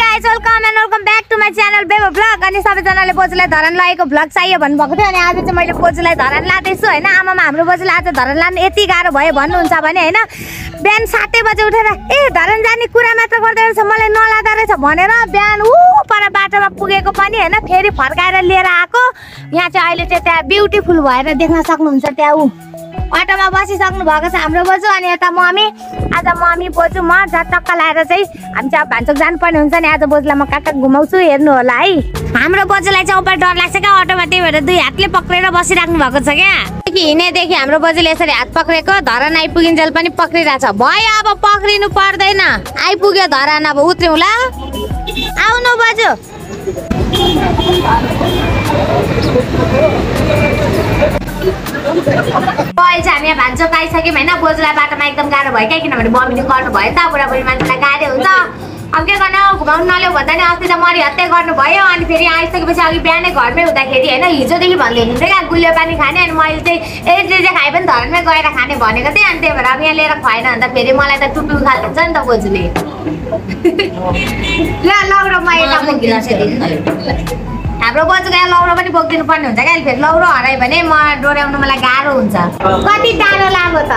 Guys welcome and welcome back to my channel Bebo blog अनि सबैजनाले बोजूलाई धरान लागेको भ्लग चाहियो भन्नुभएको थियो अनि आज चाहिँ मैले बोजूलाई धरान लाँदैछु होइन? आमामा हाम्रो बोजूलाई आज धरान लानु यति गाह्रो भयो भन्नुहुन्छ भने होइन? बिहान सातै बजे उठेर ए धरान जाने कुरा मात्र गर्दो रहेछ मलाई नलाँदो रहेछ भनेर बिहान ऊ पर बाटोमा पुगेको पनि होइन? फेरि फर्काएर लिएर आएको। यहाँ चाहिँ अहिले चाहिँ त्यहाँ ब्युटिफुल भएर देख्न सक्नुहुन्छ त्यहाँ ऊ। अटोमा बसिसक्नु भएको छ हाम्रो बोजू अनि यता मम्मी। आज मम्मी बोजू म झट्टक्क लाएर चाहिँ हामी चाहिँ अब भान्चोक जानुपर्ने हुन्छ नि। आज बोजूलाई म कहाँ घुमाउँछु हेर्नु होला है। हाम्रो बोजूलाई चाहिँ उपर डर लाग्छ क्या अटोमा त्यही भएर दुई हातले पक्रेर बसिराख्नु भएको छ क्या। देखि हिँडेदेखि हाम्रो बोजूले यसरी हात पक्रेको धरान आइपुगिन्जेल पनि पक्रिरहेछ। भयो अब पक्रिनु पर्दैन। आइपुग्यो धरान अब उत्रौँ ल आउनु बोजू अहिले चाहिँ हामी यहाँ भान्चोक आइसक्यौँ होइन बोजूलाई बाटोमा एकदम गाह्रो भयो क्या किनभने बमिटिङ गर्नु भयो नि त बुढाबुढी मान्छेलाई गाह्रो हुन्छ। अब के गर्नु घुमाउनु नल्याउ भन्दा नि अस्ति त मरि हत्या गर्नुभयो अनि फेरि आइसकेपछि अघि बिहानै घरमै हुँदाखेरि होइन हिजोदेखि भन्दै हुनुहुन्छ क्या गुलियो पानी खाने अनि मैले चाहिँ ए जे जे खाए पनि धरनमै गएर खाने भनेको थिएँ अनि त्यही भएर अब यहाँ लिएर खुवाएन भने त फेरि मलाई त टुटु खाल्नुहुन्छ नि त बोजूले। ल लौरो म यता हाम्रो बोजूको यहाँ लौरो पनि बोकिदिनु पर्ने हुन्छ क्या फेरि लौरो हरायो भने म डोर्याउनु मलाई गाह्रो हुन्छ। कति टाढो लाग्यो त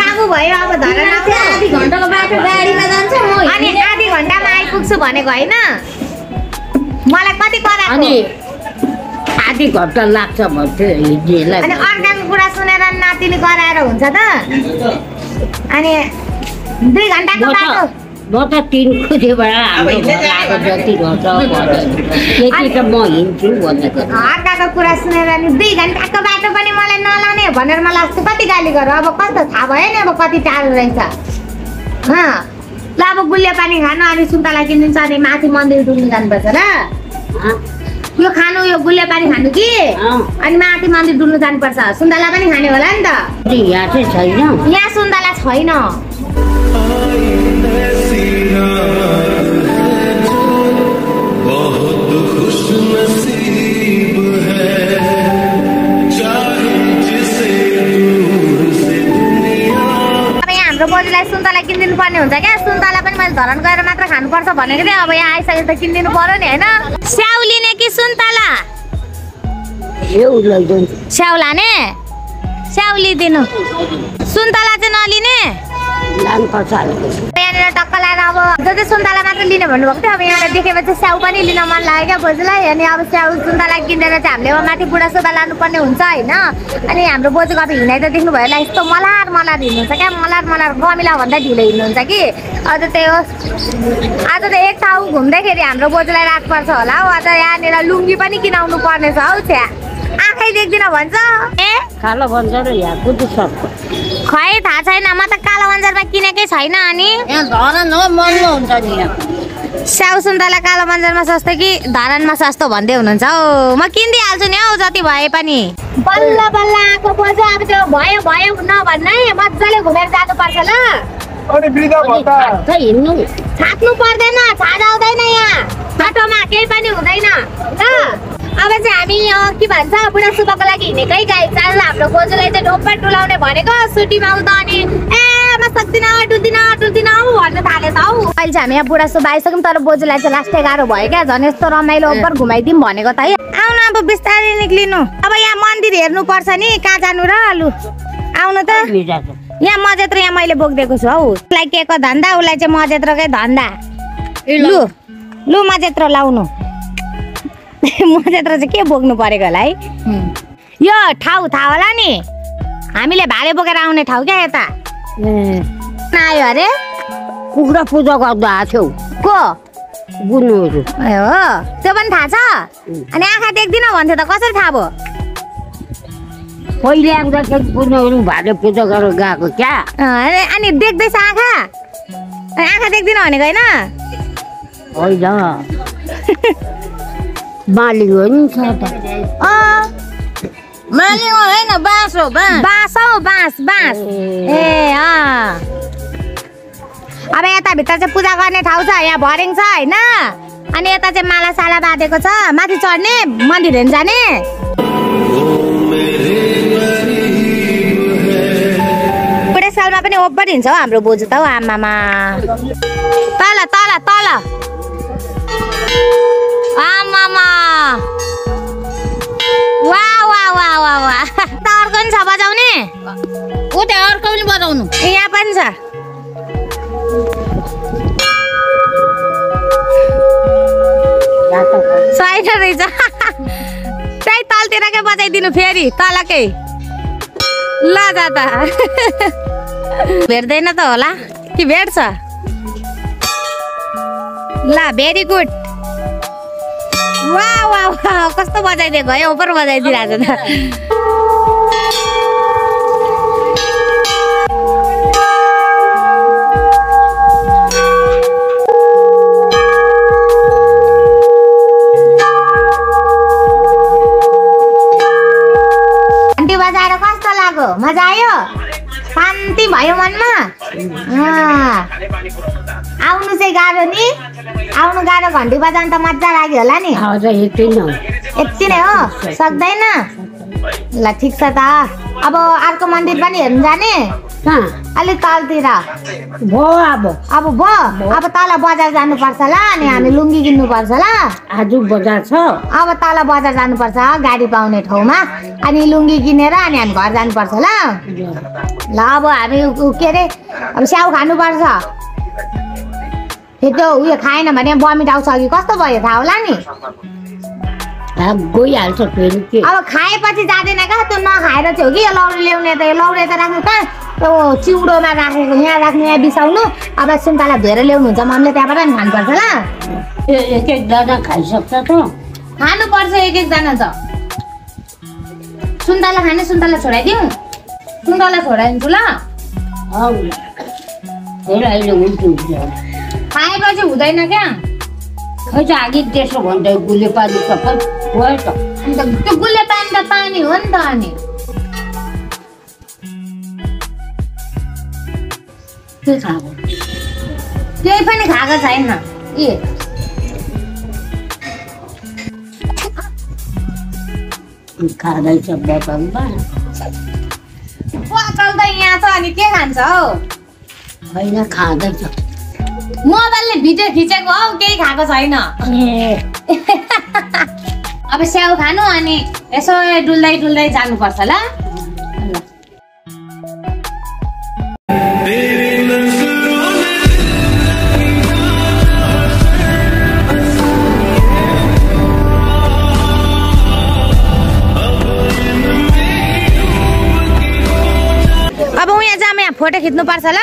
काबु भयो अब धरान आधी घन्टाको बाटो गाडीमा जान्छ अनि आधी घन्टामा आइपुग्छु भनेको होइन? मलाई कति अनि आधी घन्टा लाग्छ अनि अर्काको कुरा सुनेर नातिनी कराएर हुन्छ त। अनि दुई घन्टाको म बाटो। म त कुरा सुनेर नि दुई घन्टाको बाटो पनि मलाई नलाउने भनेर मलाई अस्ति कति गाली गर अब कस्तो थाहा भयो नि अब कति टाढो रहेछ ल अब गुलियो पानी खानु अनि सुन्तला किनिदिन्छ अनि माथि मन्दिर डुल्नु जानुपर्छ ल यो खानु यो गुलियो पानी खानु कि अनि माथि मन्दिर डुल्नु जानुपर्छ सुन्तला पनि खाने होला नि त यहाँ छैन यहाँ सुन्तला छैन बहुत खुश नसीब है। चाहे जिसे दूर से दुनिया। अब यहाँ हाम्रो बोजूलाई सुन्तला किनिदिनु पर्ने हुन्छ क्या? सुन्तला पनि मैले धरान गएर मात्र खानुपर्छ भनेको थिएँ। अब यहाँ आइसकेपछि त किनिदिनु पर्यो नि होइन? स्याउ लिने कि सुन्तला? स्याउ लाने स्याउ लिइदिनु सुन्तला चाहिँ नलिने? टक्क लाएर अब जो चाहिँ सुन्तला मात्र लिने भन्नुभएको थियो अब यहाँबाट देखेपछि स्याउ पनि लिन मन लाग्यो क्या बोजूलाई। अनि अब स्याउ सुन्तला किनेर चाहिँ हामीले अब माथि बुढा सोधा लानुपर्ने हुन्छ होइन? अनि हाम्रो बोजूको अब हिँडाइ त देख्नु भयो होला यस्तो मलार मलार हिँड्नुहुन्छ क्या? मलार मलार गमिला भन्दा ढिलो हिँड्नुहुन्छ कि? अझ त्यही हो आज त एक ठाउँ घुम्दैखेरि हाम्रो बोजूलाई राख्नुपर्छ होला हौ। अझ यहाँनिर लुङ्गी पनि किनाउनु पर्नेछ हौ छ्या। आँखै देख्दिनँ भन्छ। ए? कालो भन्छ खै थाहा छैन म त कालो बजारमा किनेकै छैन अनि। यहाँ धरन हो महँगो हुन्छ नि यहाँ। स्याउ सुन्तला कालो बजारमा सस्तो कि धरानमा सस्तो भन्दै हुनुहुन्छ हौ। म किनिदिइहाल्छु नि हौ जति भए पनि। बल्ल बल्ल आएको बोजू अब त्यो भयो भयो नभन्नै मजाले घुमेर जानुपर्छ ल। हिँड्नु। छाट्नु पर्दैन छाड आउँदैन यहाँ। बाटोमा केही पनि हुँदैन। ल। अब चाहिँ हामी के भन्छ बुढा सुब्बाको लागि हिँडेकै गाई चाल हाम्रो बोजूलाई चाहिँ ढोप्पा टुलाउने भनेको सुटीमा आउँदा अनि ए म सक्दिनँ डुल्दिनँ हौ भन्नु थालेछ हौ अहिले चाहिँ हामी यहाँ बुढा सुब्बा आइसक्यौँ तर बोजूलाई चाहिँ लास्टै गाह्रो भयो क्या झन् यस्तो रमाइलो ओभर घुमाइदिउँ भनेको त है। आउनु अब बिस्तारै निक्लिनु। अब यहाँ मन्दिर हेर्नुपर्छ नि कहाँ जानु र लु। आउनु त। यहाँ मजेत्र यहाँ मैले बोकिदिएको छु हौ। उसलाई के को धन्दा उसलाई चाहिँ मजेत्रकै धन्दा। लु। लु। मजेत्र लाउनु। मजेत्र चाहिँ के बोक्नु परेको होला है? यो ठाउँ थाहा होला नि। हामीले भाले बोकेर आउने ठाउँ क्या यता। आयो अरे। कुखुरा पूजा गर्दा आएको को? बुनुहरू ए हो। त्यो पनि थाहा छ? अनि आँखा देख्दिनँ भन्थ्यो त कसरी थाहा भयो? पहिले आउँदाखेरि बुनुहरू भाले पूजा गरेर गएको क्या। अनि देख्दैछ आँखा? आँखा देख्दिनँ भनेको होइन? होइन। मालिक हो नि छ त होइन बाँस हो बाँस बाँस हौ बाँस बाँस ए। अँ अब यताभित्र चाहिँ पूजा गर्ने ठाउँ छ यहाँ भर्याङ छ होइन अनि यता चाहिँ माला साला बाँधेको छ माथि चढ्ने मन्दिर हेर्नु जाने वो मेरे करीब है सालमा पनि ओभर हिँड्छ हौ हाम्रो बोजू त हौ आमामा तल तल तल आमामा वा वा वा वा वा त अर्को पनि छ बजाउने ऊ त्यहाँ अर्को पनि बजाउनु यहाँ पनि छ छैन रहेछ त्यही तलतिरकै बजाइदिनु फेरि तलकै ल जा त भेट्दैन त होला कि भेट्छ ल भेरी गुड वा वा कस्तो बजाइदिएको है ओभर बजाइदिइरहेको छ त घन्टी बजाएर कस्तो लाग्यो मजा आयो शान्ति भयो मनमा। आउनु चाहिँ गाह्रो नि। आउनु गाह्रो घन्टी बजाउनु त मजा लाग्यो होला नि। यति नै हो? सक्दैन? ल ठिक छ त। अब अर्को मन्दिर पनि हेर्नु जाने? कहाँ? अलिक तलतिर। भयो अब। अब भयो? अब तल बजार जानुपर्छ ल अनि हामी लुङ्गी किन्नुपर्छ ल। आज बजार छ। अब तल बजार जानुपर्छ गाडी पाउने ठाउँमा। अनि लुङ्गी किनेर अनि हामी घर जानुपर्छ ल। ल अब हामी के अरे अब स्याउ खानुपर्छ। फेरि त्यो उयो खाएन भने बमिट आउँछ कि कस्तो भयो थाहा होला नि? गइहाल्छ फेरि के? अब खाएपछि जाँदैन क्या त्यो नखाएर चाहिँ हो कि यो लौरो ल्याउने त यो लौरो त राख्नु कहाँ त्यो चिउडोमा राखेको यहाँ राख्नु यहाँ बिसाउनु। अब सुन्तला धोएर ल्याउनुहुन्छ मम्मीले त्यहाँबाट नि खानुपर्छ ल। एक एकजना खाइसक्छ त। खानुपर्छ एक एकजना त। सुन्तला खाने सुन्तला छोडाइदिउँ। सुन्तला छोडाइदिन्छु ल। खाएपछि हुँदैन क्या। खै त आगे त्यसो भन्दै गुले पानी सबै गयो त। अन्त त्यो गुले पानी त पानी हो नि त अनि। के खाएको? केही पनि खाएको छैन। ए। खाँदैछ बोतलमा त यहाँ छ अनि के खान्छ हौ? होइन खाँदैछ मोबाइलले भिडियो खिचेको हौ केही खाएको छैन। अब स्याउ खानु अनि यसो डुल्दै डुल्दै जानुपर्छ ल। अब जाम यहाँ फोटो खिच्नुपर्छ ल।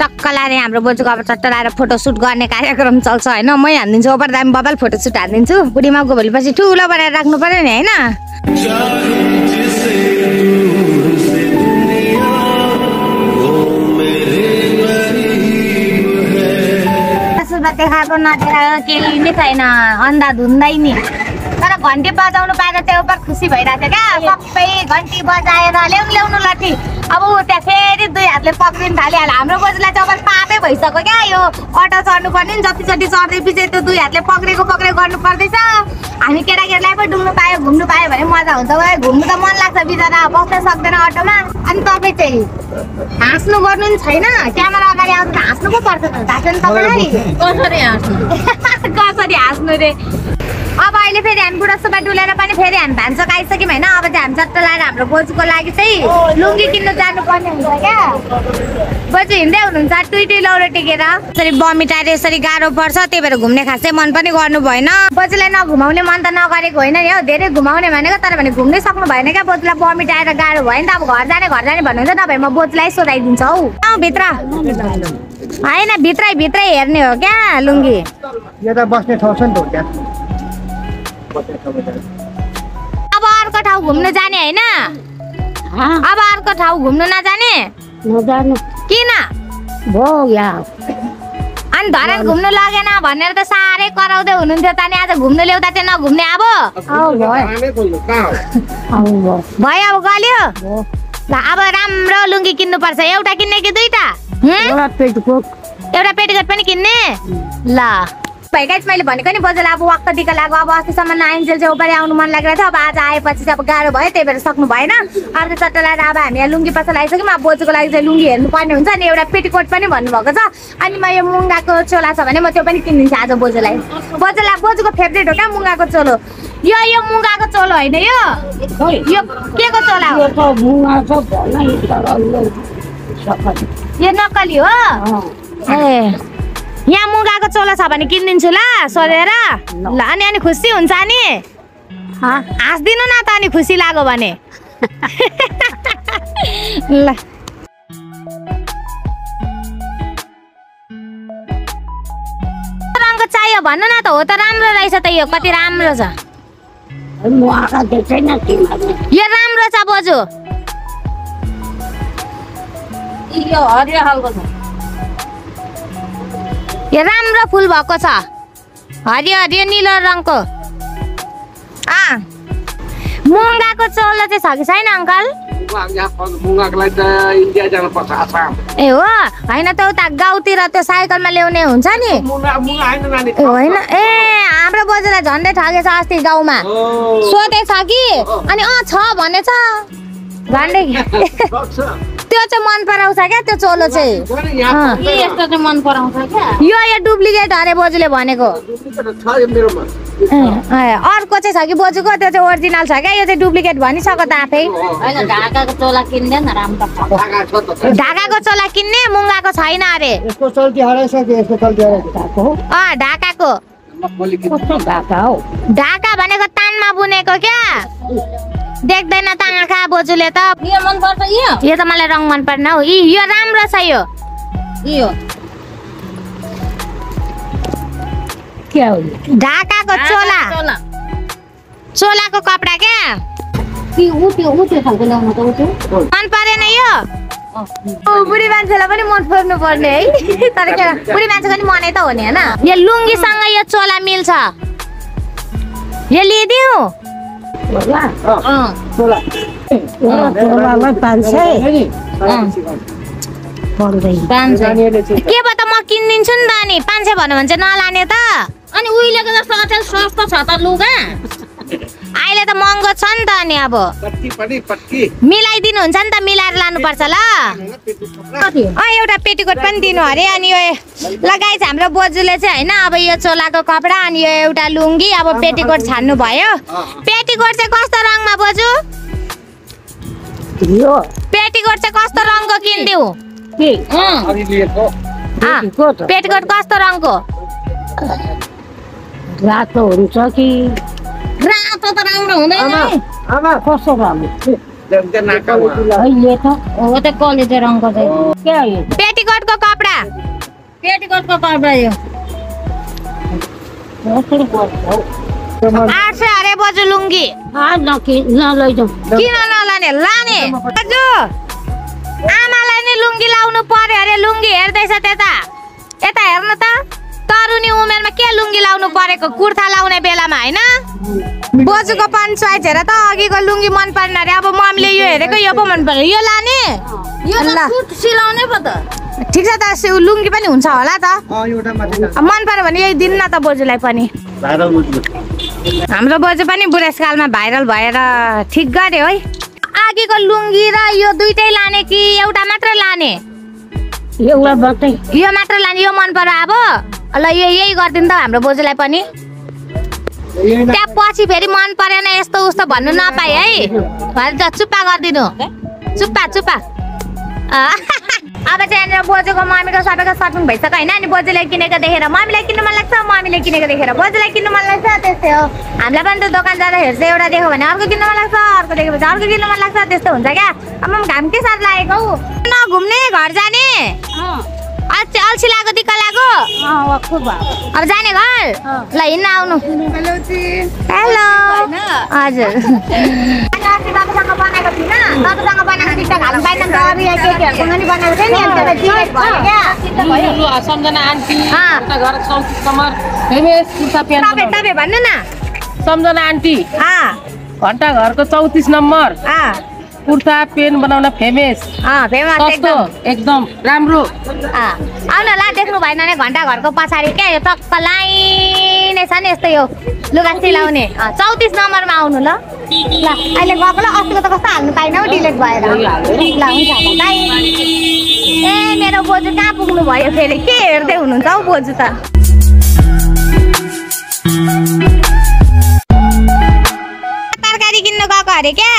टक्क लाएर हाम्रो बोजूको अब चट्ट लाएर फोटो सुट गर्ने कार्यक्रम चल्छ होइन? मै हानिदिन्छु ओपर दामी बबाल फोटो सुट हानिदिन्छु बुढीमा भोलिपछि ठुलो बनाएर राख्नु पर्यो नि होइन? देखाएको नदेखाएको केही नै छैन अन्धा धुन्दै नि। तर घन्टी बजाउनु पाएर त्यो उपर खुसी भइरहेको थियो क्या। सबै घन्टी बजाएर ल्याउनु ल्याउनु लट्ठी। अब ऊ त्यहाँ फेरि दुई हातले पक्रिनु थालिहाल्यो। हाम्रो बोजूलाई चाहिँ अब पापै भइसक्यो क्या यो अटो चढ्नु पर्ने नि जति जति चढ्दै पछि त्यो दुई हातले पक्रेको पक्रेको गर्नु पर्दैछ हामी केटाकेटीलाई पो डुल्नु पायो घुम्नु पायो भने मजा हुन्छ। वाइ घुम्नु त मन लाग्छ बिचरा बस्न सक्दैन अटोमा। अनि तपाईँ चाहिँ हाँस्नु गर्नु नि छैन। क्यामेरा अगाडि आउँदा त हाँस्नु पो पर्छ त। थाहा छ नि। तपाईँलाई कसरी हाँस्नु? कसरी हाँस्नु रे? अब अहिले फेरि हामी बुढासोमा डुलेर पनि फेरि हामी भान्सा आइसक्यौँ होइन? अब चाहिँ हामी चट्ट लगाएर हाम्रो बोजूको लागि चाहिँ लुङ्गी किन्नु जानुपर्ने हुन्छ क्या। बोजू हिँड्दै हुनुहुन्छ? टुइटुई लौरो टेकेर। यसरी बमिट आएर यसरी गाह्रो पर्छ त्यही भएर घुम्ने खास मन पनि गर्नु भएन। बोजूलाई नघुमाउने मन त नगरेको होइन नि हौ। धेरै घुमाउने भनेको तर भने घुम्नै सक्नु भएन क्या बोजूलाई। बमिट आएर गाह्रो भयो नि त। अब घर जाने घर जाने भन्नुहुन्छ तपाईँ म बोजूलाई सोधाइदिन्छ हौ। भित्र। होइन भित्रै भित्रै हेर्ने हो क्या लुङ्गी। यता बस्ने ठाउँ छ नि त अब अर्को ठाउँ घुम्नु जाने होइन? हाँ? अब अर्को ठाउँ घुम्नु नजाने? किन? अनि धरान घुम्नु लगेन भनेर त साह्रै कराउँदै हुनुहुन्थ्यो त नि आज घुम्नु ल्याउँदा चाहिँ नघुम्ने अब। भयो। अब गल्यो। अब राम्रो लुङ्गी किन्नुपर्छ। एउटा किन्ने कि दुईटा? हुँ? एउटा पेटको एउटा पेटिकोट पनि किन्ने? ल। गाइस मैले भनेको नि बोजूलाई अब वक्त टिका लाग्यो अब अस्तिसम्म नाइन्जेल चाहिँ उपरि आउनु मन लागेको थियो। अब आज आएपछि चाहिँ अब गाह्रो भयो त्यही भएर सक्नु भएन। अर्को चट्टा लगाएर अब हामी यहाँ लुङ्गी पसल आइसक्यौँ अब बोजूको लागि चाहिँ लुङ्गी हेर्नुपर्ने हुन्छ अनि एउटा पेटिकोट पनि भन्नुभएको छ। अनि म यो मुङ्गाको चोला छ भने म त्यो पनि किनिदिन्छु आज बोजूलाई। बोजूलाई बोजूको फेभरेट हो क्या मुङ्गाको चोलो? यो यो मुङ्गाको चोलो होइन यो? यो के को चोला हो? यो नक्कली हो? ए। यहाँ मुगाको चोलो छ भने किनिदिन्छु ल सोधेर ल अनि अनि खुसी हुन्छ नि। हाँसिदिनु न त अनि खुसी लाग्यो भने। ल। रङको चाहियो भन्नु न त हो त राम्रो रहेछ त यो कति राम्रो छ। म आँखा देख्दैन तिमीहरूले यो राम्रो छ बोजू। यो हरियो खालको छ। यो राम्रो फुल भएको छ। हरियो हरियो निलो रङको। अँ मुङ्गाको चोलो चाहिँ छ कि छैन अङ्कल? मुगाको ए हो होइन त उता गाउँतिर त्यो साइकलमा ल्याउने हुन्छ नि। होइन ए हाम्रो बोजूलाई झन्डै ठगेछ अस्ति गाउँमा। सोधेछ कि? अनि अँ छ भनेछ। झन्डै। त्यो चाहिँ मन पराउँछ क्या त्यो चोलो चाहिँ। पनि यहाँ अँ। के यस्तो चाहिँ मन पराउँछ क्या? यो यो डुप्लिकेट अरे बोजूले भनेको। अर्को चाहिँ छ कि बोजूको त्यो चाहिँ ओरिजिनल छ क्या यो चाहिँ डुप्लिकेट भनिसक्यो त आफै। होइन ढाकाको चोला किन्दैन ढाकाको चोला किन्ने मुङ्गाको छैन अरे। यसको चल्ती हराइसक्यो यसको चल्ती हराइसक्यो। ढाकाको ढाका भनेको तानमा बुनेको क्या। देख्दैन त आँखा बोजूले त। यो मन पर्छ यो? यो त मलाई रङ मन पर्न हौ। यी यो राम्रो छ यो। यो हो। ढाकाको चोला। चोला। चोलाको कपडा क्या? मन परेन यो। बुढी मान्छेलाई पनि मन पर्नु पर्ने है। तर के बुढी मान्छेको नि मनै त हो नि होइन। यो लुङ्गीसँग यो चोला मिल्छ। यो लिइदिऊ पाँच सय। पर्दैन पाँच सय नानीहरूले चाहिँ के भयो त म किनिदिन्छु नि त अनि पाँच सय भन्यो भने चाहिँ नलाने त। अनि उहिलेको जस्तो अचेल सस्तो छ त लुगा अहिले त महँगो छ नि त अनि अब। पट्टी पनि पट्टी मिलाइदिनु हुन्छ नि त मिलाएर लानुपर्छ ल। अँ एउटा पेटिकोट पनि दिनु अरे अनि यो चाहिँ हाम्रो बोजूले चाहिँ होइन अब यो चोलाको कपडा अनि यो एउटा लुङ्गी अब पेटिकोट छान्नु भयो पेटिकोट चाहिँ कस्तो रङमा बोजू? पेटिकोट चाहिँ कस्तो रङको किनिदिऊ के? अघि लिएको। अँ, को त पेटिकोट कस्तो रङको? रातो हुन्छ कि? रातो त राम्रो हुँदैन नि आमा कस्तो राम्रो हो हो पेटिकोटको कपडा। पेटिकोटको कपडा यो। हौ आठ सय अरे बोजू लुङ्गी। किन नलाने? लाने। बोजू आमालाई नि लुङ्गी लाउनु पर्यो अरे। लुङ्गी हेर्दैछ त्यता। यता हेर्नु त। तरुनी उमेरमा के लुङ्गी लाउनु परेको? कुर्ता लाउने बेलामा होइन? बोजूको पन चोइस हेर त अघिको लुङ्गी मन परेन अरे। अब मम्मीले यो हेरेको यो पो मन पर्यो यो लाने? सिलाउने पो त। ठिक छ त लुङ्गी पनि हुन्छ होला त। मन पर्यो भने यही दिनु न त बोजूलाई पनि। हाम्रो बोजू पनि बुढेसकालमा भाइरल भएर ठिक गर्यो है। अघिको लुङ्गी र यो दुइटै लाने कि एउटा मात्र लाने? एउटा मात्रै यो मात्र लाने यो मन पर्यो अब? ल यो यही गरिदिनु त हाम्रो बोजूलाई पनि। त्यहाँ पछि फेरि मन परेन यस्तो उस्तो भन्नु नपाए है। भरे त चुप्पा गरिदिनु। चुप्पा चुप्पा। अब चाहिँ यहाँनिर बोजूको मम्मीको सबैको सपिङ भइसक्यो होइन अनि बोजूले किनेको देखेर मम्मीलाई किन्नु मन लाग्छ मम्मीले किनेको देखेर बोजूलाई किन्नु मन लाग्छ त्यस्तै हो। हामीलाई पनि त दोकान जाँदाखेरि चाहिँ एउटा देख्यो भने अर्को किन्नु मन लाग्छ अर्को देखेपछि अर्को किन्नु मन लाग्छ त्यस्तो हुन्छ क्या। अब घाम के साथ लागेको हौ? नघुम्ने घर जाने। अल्छी अल्छी लाग्यो लाग्यो अब जाने घर ल हिँड्न आउनु हेलो हजुर तपाईँसँग बनाएको थिइनँ तपाईँसँग बनाएको टिकटक हाल्नु पाइनँ नि त अरू यहाँ केटीहरूसँग नि बनाएको थियो नि अन्त डिलेट भयो क्या सम्झना आन्टी तपाईँ भन्नु न सम्झना घन्टा घरको चौतिस नम्बर कुर्ता पेन बनाउन फेमेस। एकदम। एकदम राम्रो। आउनु होला देख्नु भएन भने घन्टा घरको पछाडि क्या यो टक्क लाइन छ नि यस्तो यो लुगा सिलाउने। चौतिस नम्बरमा आउनु ल। ल अहिले गएको ल अस्तिको त कस्तो हाल्नु पाएन हौ डिलेट भएर। ल हुन्छ ल ए मेरो बोजू कहाँ पुग्नु भयो फेरि? के हेर्दै हुनुहुन्छ हौ बोजू त? तरकारी किन्नु गएको अरे क्या?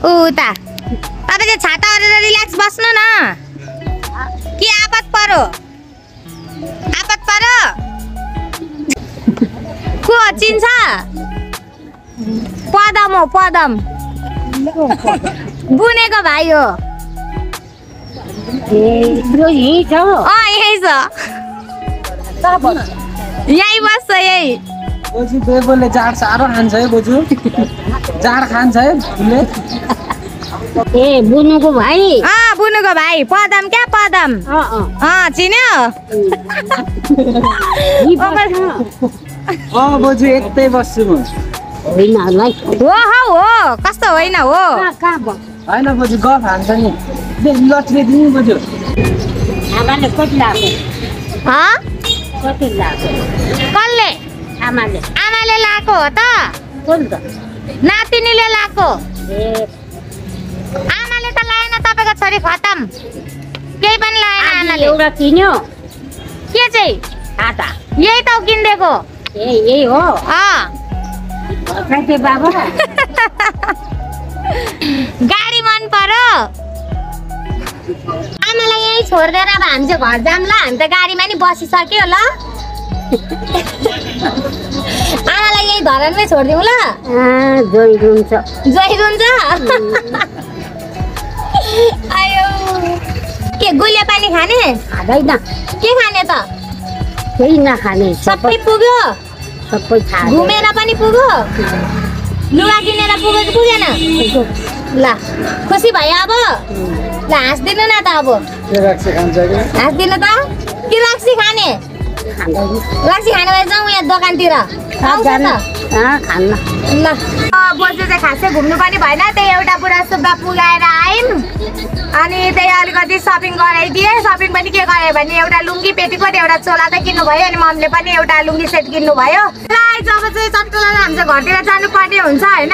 उता। तपाईँ चाहिँ छाता गरेर रिल्याक्स बस्नु न। के आपत परो आपत परो को चिन्छ? पदम हो पदम। बुनेको भाइ हो। यही छ। यहीँ बस्छ यही। बोजू बेगोले जाँड साह्रो खान्छ है बोजू। जाँड खान्छ है फुलले ए बुनुको भाइ। अँ बुनुको भाइ पदम क्या पदम? अँ अँ। अँ चिन्यो। अँ बोजू यतै बस्छु म। है। हो हौ कस्तो होइन हो? होइन बोजू गफ हान्छ नि। दे, लट्रे दिनु बोजू। आमाले कति लाग्यो हँ? कति लाग्यो कसले आमाले आमाले लाएको हो त कुन त नातिनीले लाएको आमाले त लाएन तपाईँको छोरी खतम केही पनि लाएन आमाले एउटा किन्यो के चाहिँ खाता यही त किनिदिएको ए यही हो बाबा गाडी मन पर्यो आमालाई यहीँ छोडिदिएर अब हामी चाहिँ घर जाऊँ ल हामी त गाडीमा नि बसिसक्यो ल आमालाई यही धरानमै छोडिदिउँ ल। जोइ रुन्छ। जोइ रुन्छ? आयो। के गुलिया पानी खाने? खाँदैन। के खाने त? केही नखाने। सबै पुग्यो? सबै थाहा घुमेर पनि पुग्यो? लुगा किनेर पुग्यो कि पुगेन। ल खुसी भयो अब? ल हाँसिदिनु न त अब। के राख्छ खान्छ कि? हाँसिदिनु त। कि रक्सी खाने? रक्सी खाने भए जाउँ यहाँ दोकानतिर। खान्न ल। बोजू चाहिँ खासै घुम्नु पनि भएन त्यही एउटा बुढा सुब्बा पुगाएर आयौँ अनि त्यही अलिकति सपिङ गराइदिएँ। सपिङ पनि के गरायो भने एउटा लुङ्गी पेटीकोट एउटा चोला त किन्नु भयो अनि मम्मीले पनि एउटा लुङ्गी सेट किन्नु भयो जब चाहिँ चट्टो हामी चाहिँ घरतिर जानुपर्ने हुन्छ होइन?